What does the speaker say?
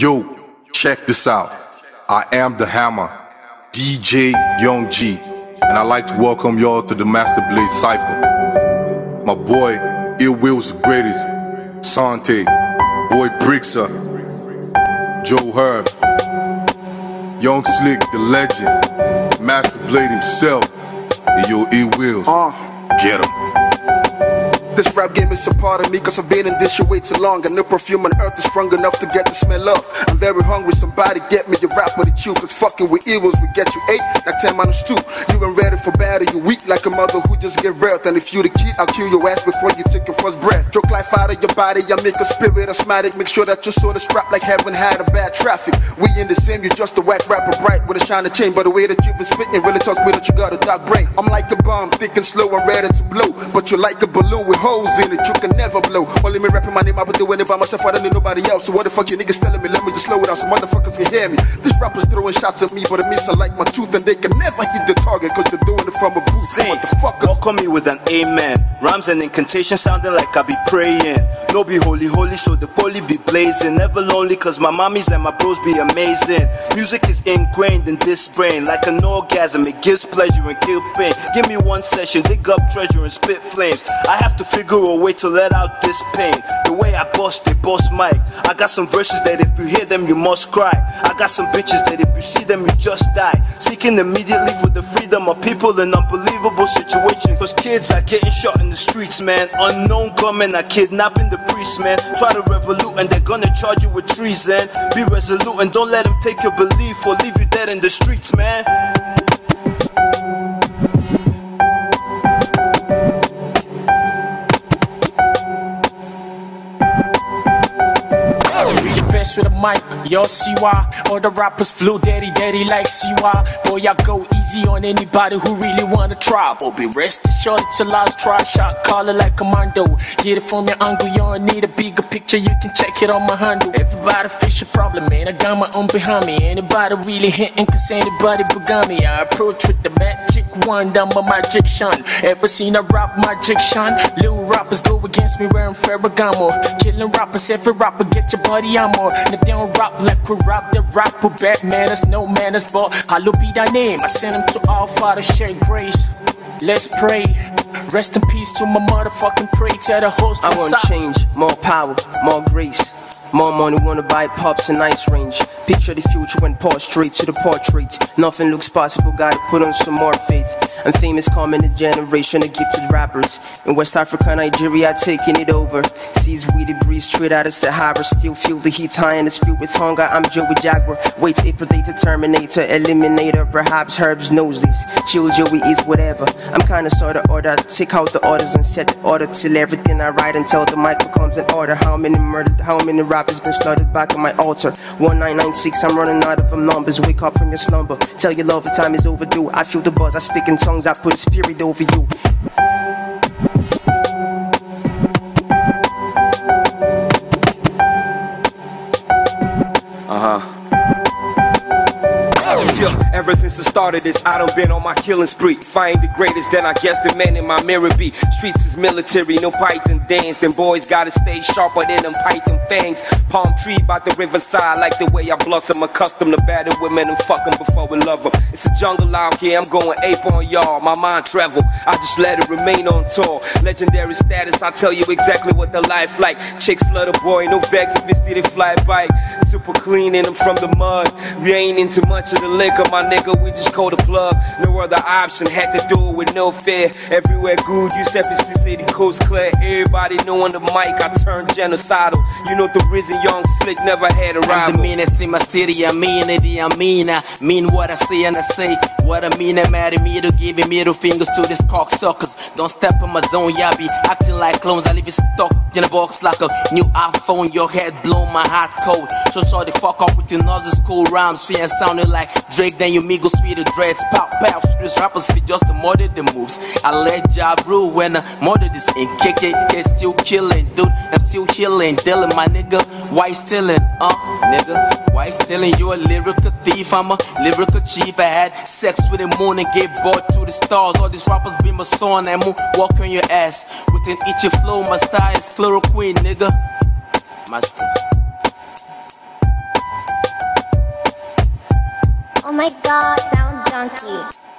Yo, check this out. I am the hammer, DJ Young Gee, and I'd like to welcome y'all to the Masta Blade Cypher. My boy, Ill Will's the greatest. Sontee, Boi Brixxa, Joe Herb, Yung Slick, the legend, Masta Blade himself, and yo, Ill Wills. Uh. Get him. This rap game is a part of me cause I've been in this shit way too long. And the perfume on earth is strong enough to get the smell of. I'm very hungry, somebody get me a rap with a chew. Cause fucking with evils we get you eight, like ten minus two. You ain't ready for battle, you weak like a mother who just gave birth. And if you the kid, I'll kill your ass before you take your first breath. Choke life out of your body, I make a spirit asthmatic. Make sure that your soul is strapped like heaven had a bad traffic. We in the same, you just a whack rapper bright with a shiny chain. But the way that you've been spitting really tells me that you got a dark brain. I'm like a bomb, thick and slow and ready to blow. But you're like a balloon with holes in it, you can never blow. Only me rapping my name, I be doing it by myself, I don't need nobody else. So what the fuck you niggas telling me? Let me just slow it down so motherfuckers can hear me. This rapper's throwing shots at me, but it means I like my tooth and they can never hit the target cause they're doing it from a booth. Saint, Motherfuckers. welcome me with an amen. Rhymes and incantation sounding like I be praying. No be holy, holy, so the poly be blazing. Never lonely, cause my mommies and my bros be amazing. Music is ingrained in this brain, like an orgasm. It gives pleasure and kill pain. Give me one session, dig up treasure and spit flames. I have to figure a way to let out this pain. The way I bust it, bust mic. I got some verses that if you hear them, you must cry. I got some bitches that if you see them, you just die. Seeking immediately for the freedom of people in unbelievable situations. Cause kids are getting shot in the streets, man. Unknown gunmen are kidnapping the priests, man. Try to revolute and they're gonna charge you with treason. Be resolute and don't let them take your belief or leave you dead in the streets, man. With a mic, y'all see why? All the rappers flow daddy daddy like CY Boy, I go easy on anybody who really wanna try. But be rest assured it's a last try. Shot caller like commando Get it from your angle, you don't need a bigger picture. You can check it on my handle. Everybody fish a problem, man. I got my own behind me. Anybody really hitting cause anybody begun me. I approach with the magic wand, I'm a magician. Ever seen a rap magician? Little rappers go against me wearing Ferragamo. Killing rappers, every rapper get your body on more Now they don't rap like we rap, the rap with bad manners, no manners But I'll be thy name, I send them to all father, share grace Let's pray. Rest in peace to my motherfucking pray. Tell the host I want change, more power, more grace. More money, wanna buy pops and ice range. Picture the future when pour straight to the portrait. Nothing looks possible, gotta put on some more faith. I'm famous, coming a generation of gifted rappers. In West Africa, Nigeria, taking it over. Seas we the breeze straight out of Sahara. Still feel the heat high and it's filled with hunger. I'm Joey Jaguar. Wait, a predator, terminator, eliminator. Perhaps herbs, noses. Chill Joey is whatever. I'm kinda sorta order. Take out the orders and set the order till everything I write until the mic becomes an order. How many murdered? How many rappers been slaughtered back on my altar? 1996, I'm running out of numbers. Wake up from your slumber. Tell your love the time is overdue. I feel the buzz. I speak in tongues. I put spirit over you. The start of this, I done been on my killing spree. If I ain't the greatest, then I guess the man in my mirror be. Streets is military, no python dance. Them boys gotta stay sharper than them python fangs. Palm tree by the riverside, like the way I blossom. Accustomed to battle women and fuck 'em before we love 'em. It's a jungle out here, I'm going ape on y'all. My mind travel, I just let it remain on tour. Legendary status, I tell you exactly what the life like. Chicks love the boy, no vex if it's did fly bike. Super clean in them from the mud. We ain't into much of the liquor, my nigga. We just plug. No other option, had to do it with no fear. Everywhere good, you said it's the city coast clear. Everybody know on the mic, I turn genocidal. You know the reason Yung Slick never had a I'm the rival. meanest in my city, I mean it, I mean I mean what I say and I say what I mean. I'm mad at me to giving middle fingers to these cocksuckers. Don't step in my zone, y'all be acting like clones. I leave you stuck in a box like a new iPhone. Your head blown, my hot cold. So shut the fuck up with your noses, cool rhymes. Fear sounding like Drake, then you Migos sweet dreads. Pop, pop, these rappers fit just to murder the moves. I let job rule when I murder this ink. KKK still killing, dude. I'm still healing, dealing my nigga. Why stealing, uh, nigga? Why stealing? You a lyrical thief, I'm a lyrical chief. I had sex with the moon and gave birth to the stars. All these rappers be my son and move walk on your ass. With an itchy flow, my style is chloroquine, nigga. Oh my god, sound junkie.